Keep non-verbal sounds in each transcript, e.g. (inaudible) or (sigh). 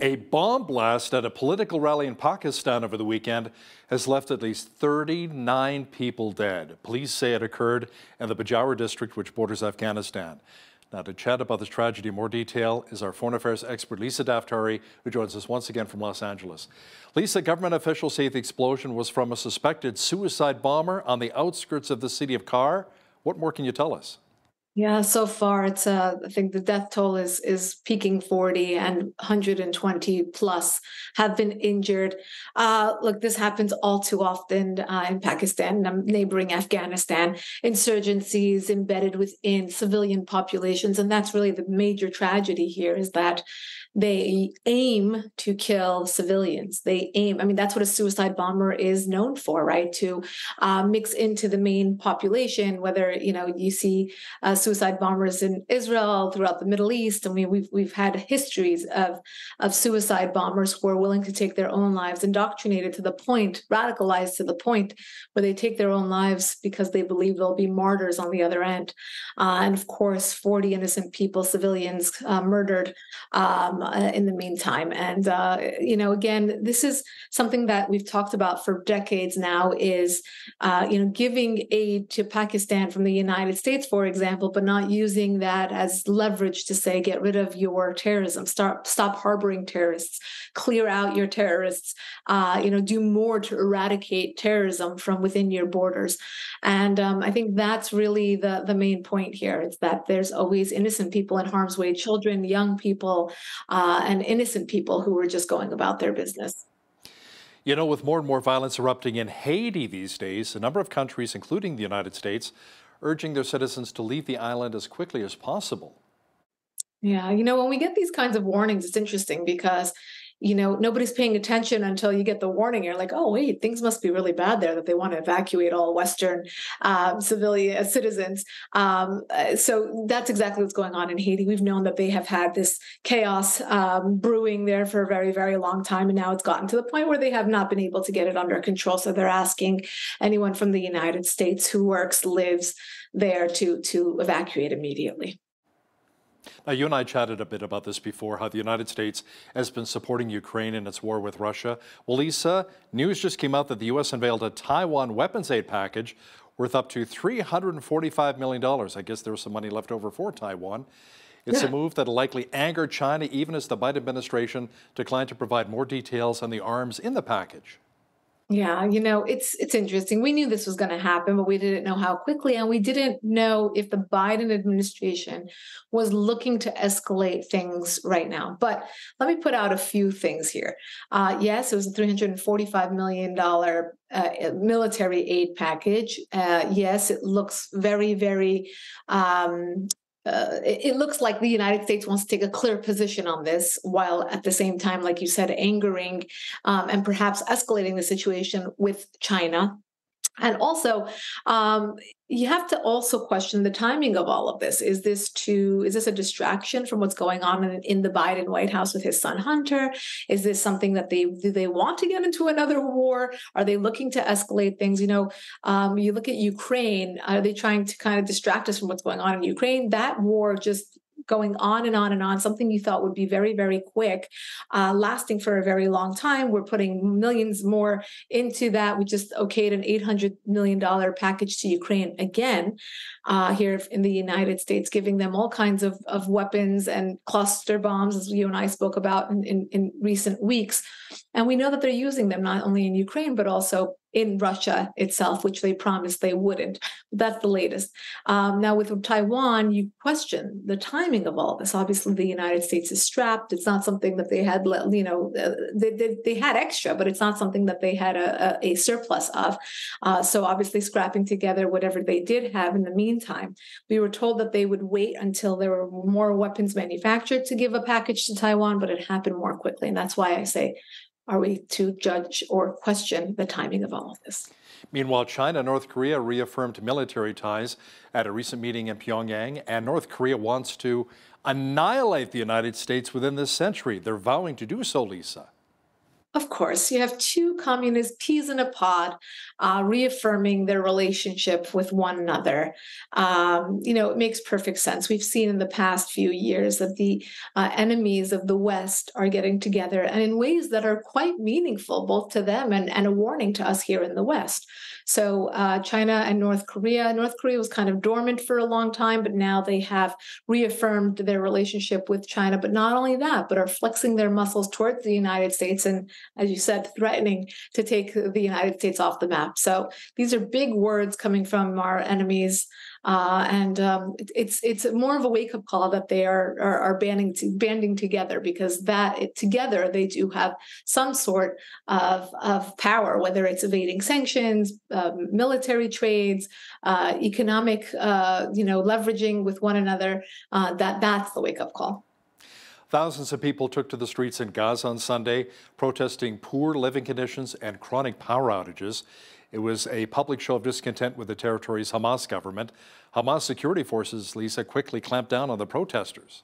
A bomb blast at a political rally in Pakistan over the weekend has left at least 39 people dead. Police say it occurred in the Peshawar district, which borders Afghanistan. Now, to chat about this tragedy in more detail is our foreign affairs expert Lisa Daftari, who joins us once again from Los Angeles. Lisa, government officials say the explosion was from a suspected suicide bomber on the outskirts of the city of Khar. What more can you tell us? Yeah, so far it's uh, I think the death toll is is peaking 40 and 120 plus have been injured. Uh, look, this happens all too often uh, in Pakistan, neighboring Afghanistan, insurgencies embedded within civilian populations, and that's really the major tragedy here is that they aim to kill civilians. They aim, I mean, that's what a suicide bomber is known for, right? To uh, mix into the main population, whether, you know, you see uh, suicide bombers in Israel, throughout the Middle East. I mean, we've, we've had histories of, of suicide bombers who are willing to take their own lives, indoctrinated to the point, radicalized to the point where they take their own lives because they believe they'll be martyrs on the other end. Uh, and of course, 40 innocent people, civilians uh, murdered. Um, uh, in the meantime. And uh, you know, again, this is something that we've talked about for decades now. Is uh, you know, giving aid to Pakistan from the United States, for example, but not using that as leverage to say, get rid of your terrorism, start stop harboring terrorists, clear out your terrorists. Uh, you know, do more to eradicate terrorism from within your borders. And um, I think that's really the the main point here. Is that there's always innocent people in harm's way, children, young people uh, and innocent people who are just going about their business. You know, with more and more violence erupting in Haiti these days, a number of countries, including the United States, urging their citizens to leave the island as quickly as possible. Yeah, you know, when we get these kinds of warnings, it's interesting because you know nobody's paying attention until you get the warning. You're like oh wait things must be really bad there that they want to evacuate all western um, civilian uh, citizens. Um, uh, so that's exactly what's going on in haiti. We've known that they have had this chaos um, brewing there for a very very long time and now it's gotten to the point where they have not been able to get it under control. So they're asking anyone from the united states who works lives there to to evacuate immediately now, you and I chatted a bit about this before, how the United States has been supporting Ukraine in its war with Russia. Well, Lisa, news just came out that the U.S. unveiled a Taiwan weapons aid package worth up to $345 million. I guess there was some money left over for Taiwan. It's yeah. a move that'll likely anger China, even as the Biden administration declined to provide more details on the arms in the package. Yeah, you know, it's it's interesting. We knew this was going to happen, but we didn't know how quickly and we didn't know if the Biden administration was looking to escalate things right now. But let me put out a few things here. Uh, yes, it was a 345 million dollar uh, military aid package. Uh, yes, it looks very, very um, uh, it, looks like the United States wants to take a clear position on this, while at the same time, like you said, angering um, and perhaps escalating the situation with China. And also, um, you have to also question the timing of all of this. Is this to is this a distraction from what's going on in, in, the Biden White House with his son Hunter? Is this something that they do they want to get into another war? Are they looking to escalate things? You know, um, you look at Ukraine. Are they trying to kind of distract us from what's going on in Ukraine? That war just going on and on and on, something you thought would be very, very quick, uh, lasting for a very long time. We're putting millions more into that. We just okayed an $800 million package to Ukraine again uh, here in the United States, giving them all kinds of, of weapons and cluster bombs, as you and I spoke about in, in, in recent weeks. And we know that they're using them not only in Ukraine, but also in Russia itself, which they promised they wouldn't. That's the latest. Um, now, with Taiwan, you question the timing of all this. Obviously, the United States is strapped. It's not something that they had, you know, uh, they, they, they had extra, but it's not something that they had a, a, a surplus of. Uh, so, obviously, scrapping together whatever they did have in the meantime. We were told that they would wait until there were more weapons manufactured to give a package to Taiwan, but it happened more quickly. And that's why I say are we to judge or question the timing of all of this? Meanwhile, China and North Korea reaffirmed military ties at a recent meeting in Pyongyang, and North Korea wants to annihilate the United States within this century. They're vowing to do so, Lisa. Of course, you have two communist peas in a pod uh, reaffirming their relationship with one another. Um, you know, it makes perfect sense. We've seen in the past few years that the uh, enemies of the West are getting together and in ways that are quite meaningful, both to them and, and a warning to us here in the West. So, uh, China and North Korea, North Korea was kind of dormant for a long time, but now they have reaffirmed their relationship with China. But not only that, but are flexing their muscles towards the United States and as you said, threatening to take the United States off the map. So these are big words coming from our enemies, uh, and um, it's it's more of a wake up call that they are are, are banding to, banding together because that it, together they do have some sort of of power, whether it's evading sanctions, uh, military trades, uh, economic uh, you know leveraging with one another. Uh, that that's the wake up call. Thousands of people took to the streets in Gaza on Sunday, protesting poor living conditions and chronic power outages. It was a public show of discontent with the territory's Hamas government. Hamas security forces, Lisa, quickly clamped down on the protesters.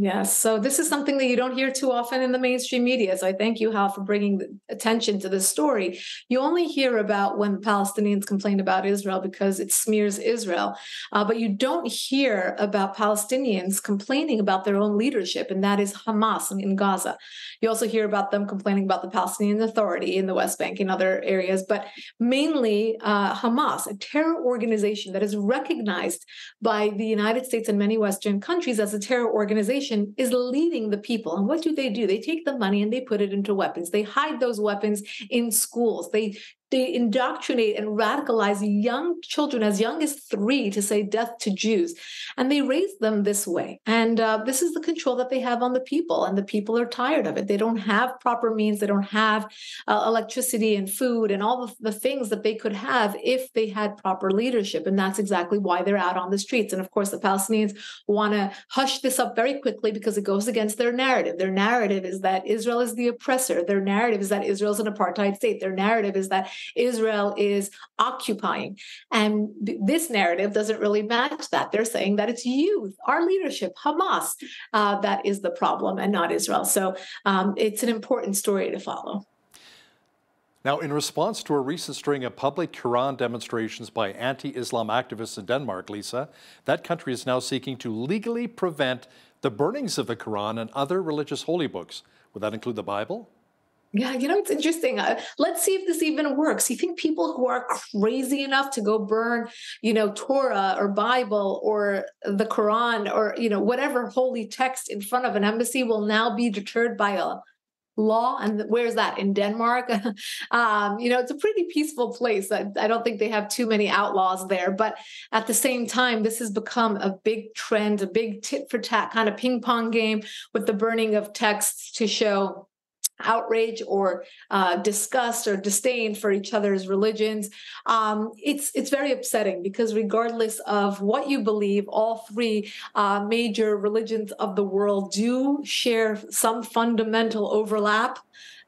Yes. So this is something that you don't hear too often in the mainstream media. So I thank you, Hal, for bringing attention to this story. You only hear about when Palestinians complain about Israel because it smears Israel, uh, but you don't hear about Palestinians complaining about their own leadership, and that is Hamas in Gaza. You also hear about them complaining about the Palestinian Authority in the West Bank and other areas, but mainly uh, Hamas, a terror organization that is recognized by the United States and many Western countries as a terror organization is leading the people. And what do they do? They take the money and they put it into weapons. They hide those weapons in schools. They they indoctrinate and radicalize young children as young as three to say death to Jews. And they raise them this way. And uh, this is the control that they have on the people. And the people are tired of it. They don't have proper means, they don't have uh, electricity and food and all the, the things that they could have if they had proper leadership. And that's exactly why they're out on the streets. And of course, the Palestinians want to hush this up very quickly because it goes against their narrative. Their narrative is that Israel is the oppressor, their narrative is that Israel is an apartheid state, their narrative is that Israel is occupying. And this narrative doesn't really match that. They're saying that it's youth, our leadership, Hamas, uh, that is the problem and not Israel. So um, it's an important story to follow. Now, in response to a recent string of public Quran demonstrations by anti Islam activists in Denmark, Lisa, that country is now seeking to legally prevent the burnings of the Quran and other religious holy books. Would that include the Bible? Yeah, you know, it's interesting. Uh, let's see if this even works. You think people who are crazy enough to go burn, you know, Torah or Bible or the Quran or, you know, whatever holy text in front of an embassy will now be deterred by a law? And where's that? In Denmark? (laughs) um, you know, it's a pretty peaceful place. I, I don't think they have too many outlaws there. But at the same time, this has become a big trend, a big tit for tat kind of ping pong game with the burning of texts to show outrage or uh, disgust or disdain for each other's religions. Um, it's it's very upsetting because regardless of what you believe, all three uh, major religions of the world do share some fundamental overlap.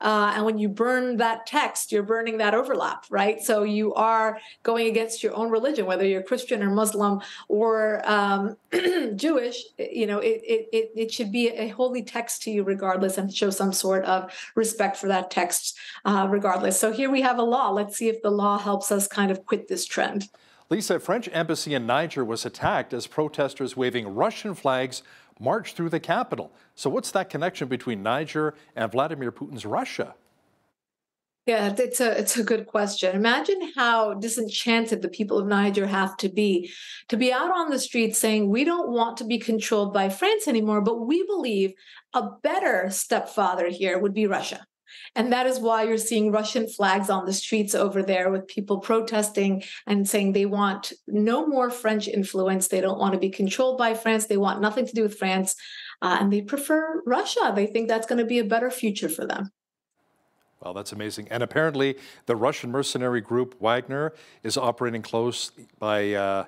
Uh, and when you burn that text, you're burning that overlap, right? So you are going against your own religion, whether you're Christian or Muslim or um, (clears throat) Jewish. You know, it, it it should be a holy text to you, regardless, and show some sort of respect for that text, uh, regardless. So here we have a law. Let's see if the law helps us kind of quit this trend. Lisa, French embassy in Niger was attacked as protesters waving Russian flags marched through the capital. So what's that connection between Niger and Vladimir Putin's Russia? Yeah, it's a it's a good question. Imagine how disenchanted the people of Niger have to be to be out on the streets saying we don't want to be controlled by France anymore, but we believe a better stepfather here would be Russia. And that is why you're seeing Russian flags on the streets over there with people protesting and saying they want no more French influence. They don't want to be controlled by France. They want nothing to do with France. Uh, and they prefer Russia. They think that's going to be a better future for them. Well, that's amazing. And apparently, the Russian mercenary group Wagner is operating close by. Uh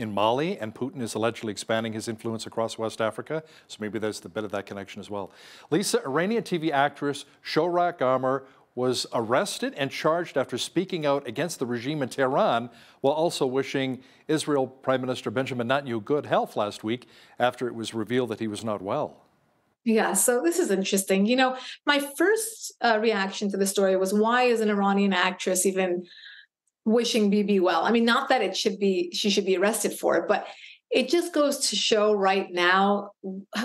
in Mali, and Putin is allegedly expanding his influence across West Africa. So maybe there's a bit of that connection as well. Lisa, Iranian TV actress Shohreh Aghamar was arrested and charged after speaking out against the regime in Tehran while also wishing Israel Prime Minister Benjamin Netanyahu good health last week after it was revealed that he was not well. Yeah, so this is interesting. You know, my first uh, reaction to the story was why is an Iranian actress even wishing Bibi well? I mean, not that it should be she should be arrested for it, but it just goes to show right now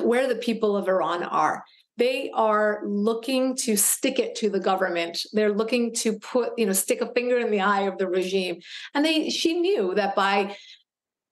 where the people of Iran are. They are looking to stick it to the government. They're looking to put, you know, stick a finger in the eye of the regime. And they she knew that by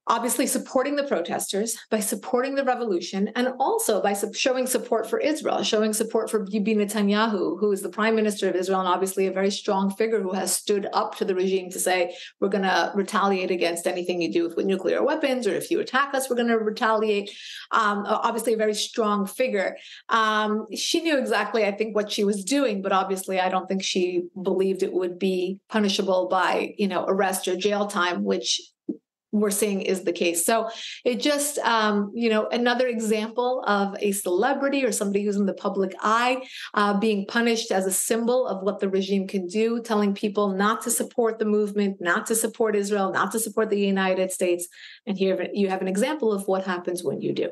obviously supporting the protesters, by supporting the revolution, and also by showing support for Israel, showing support for Bibi Netanyahu, who is the prime minister of Israel and obviously a very strong figure who has stood up to the regime to say, we're going to retaliate against anything you do with nuclear weapons, or if you attack us, we're going to retaliate. Um, obviously, a very strong figure. Um, she knew exactly, I think, what she was doing, but obviously, I don't think she believed it would be punishable by, you know, arrest or jail time, which we're seeing is the case. So it just, um, you know, another example of a celebrity or somebody who's in the public eye uh, being punished as a symbol of what the regime can do, telling people not to support the movement, not to support Israel, not to support the United States. And here you have an example of what happens when you do.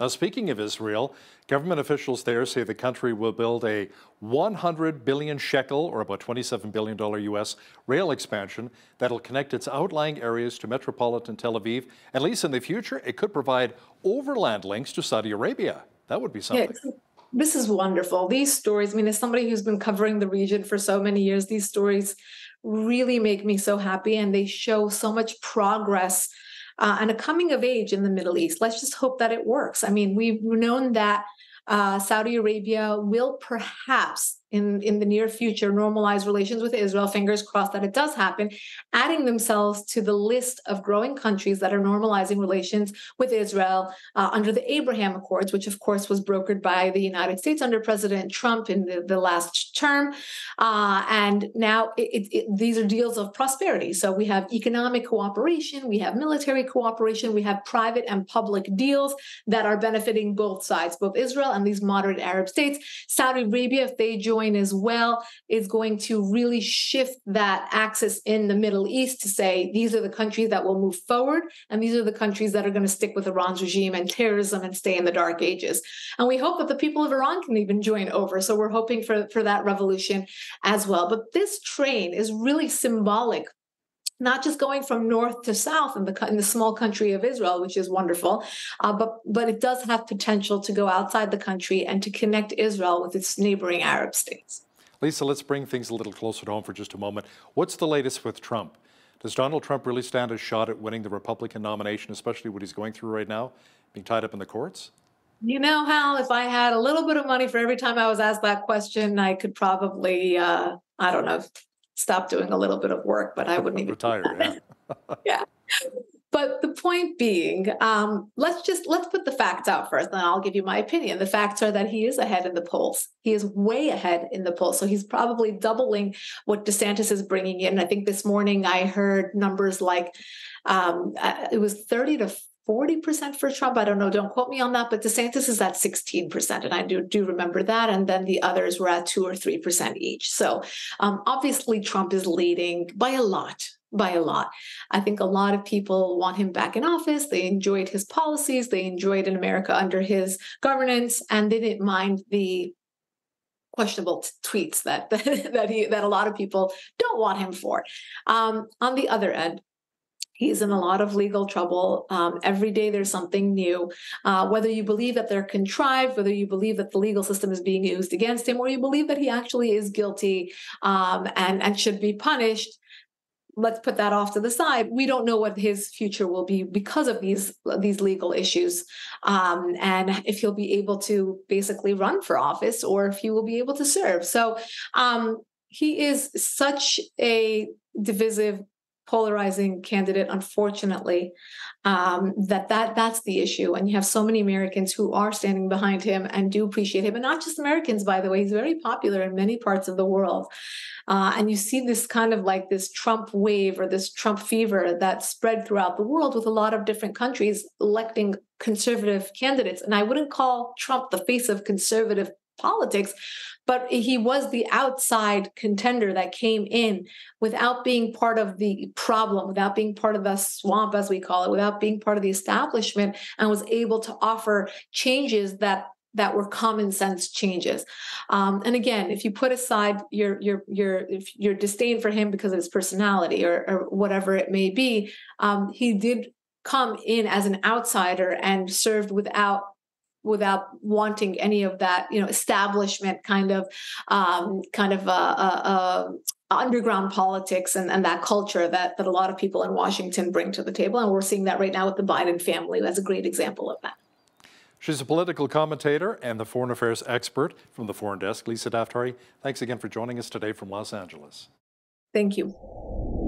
Now, speaking of Israel, government officials there say the country will build a 100 billion shekel, or about $27 billion US, rail expansion that'll connect its outlying areas to metropolitan Tel Aviv. At least in the future, it could provide overland links to Saudi Arabia. That would be something. Yeah, this is wonderful. These stories, I mean, as somebody who's been covering the region for so many years, these stories really make me so happy and they show so much progress uh, and a coming of age in the Middle East. Let's just hope that it works. I mean, we've known that uh, Saudi Arabia will perhaps in, in the near future normalize relations with Israel, fingers crossed that it does happen, adding themselves to the list of growing countries that are normalizing relations with Israel uh, under the Abraham Accords, which of course was brokered by the United States under President Trump in the, the last term. Uh, and now it, it, these are deals of prosperity. So we have economic cooperation, we have military cooperation, we have private and public deals that are benefiting both sides, both Israel and these moderate Arab states. Saudi Arabia, if they join join as well is going to really shift that axis in the Middle East to say these are the countries that will move forward and these are the countries that are going to stick with Iran's regime and terrorism and stay in the dark ages. And we hope that the people of Iran can even join over. So we're hoping for, for that revolution as well. But this train is really symbolic not just going from north to south in the in the small country of Israel, which is wonderful, uh, but but it does have potential to go outside the country and to connect Israel with its neighboring Arab states. Lisa, let's bring things a little closer to home for just a moment. What's the latest with Trump? Does Donald Trump really stand a shot at winning the Republican nomination, especially what he's going through right now, being tied up in the courts? You know, Hal, if I had a little bit of money for every time I was asked that question, I could probably, uh, I don't know, stop doing a little bit of work, but I wouldn't even retire. Yeah. (laughs) (laughs) yeah. But the point being, um, let's just let's put the facts out first, and I'll give you my opinion. The facts are that he is ahead in the polls. He is way ahead in the polls, so he's probably doubling what DeSantis is bringing in. I think this morning I heard numbers like um, uh, it was thirty to 40% for Trump. I don't know, don't quote me on that, but DeSantis is at 16%. And I do, do remember that. And then the others were at 2 or 3% each. So um, obviously, Trump is leading by a lot. By a lot. I think a lot of people want him back in office. They enjoyed his policies. They enjoyed in America under his governance, and they didn't mind the questionable t- tweets that (laughs) that he that a lot of people don't want him for. Um, on the other end, He's in a lot of legal trouble. Um, every day there's something new. Uh, whether you believe that they're contrived, whether you believe that the legal system is being used against him, or you believe that he actually is guilty um, and, and should be punished, let's put that off to the side. We don't know what his future will be because of these these legal issues, um, and if he'll be able to basically run for office or if he will be able to serve. So um, he is such a divisive polarizing candidate unfortunately um, that that that's the issue. And you have so many americans who are standing behind him and do appreciate him. And not just americans by the way he's very popular in many parts of the world. Uh, and you see this kind of like this trump wave or this trump fever that spread throughout the world with a lot of different countries electing conservative candidates. And i wouldn't call trump the face of conservative politics but he was the outside contender that came in without being part of the problem, without being part of the swamp, as we call it, without being part of the establishment, and was able to offer changes that that were common sense changes. Um, and again, if you put aside your your your your disdain for him because of his personality or, or whatever it may be, um, he did come in as an outsider and served without without wanting any of that you know establishment kind of um, kind of uh, uh, uh, underground politics and, and that culture that that a lot of people in Washington bring to the table and we're seeing that right now with the Biden family as a great example of that. She's a political commentator and the foreign affairs expert from the Foreign Desk. Lisa Daftari, thanks again for joining us today from Los Angeles. Thank you.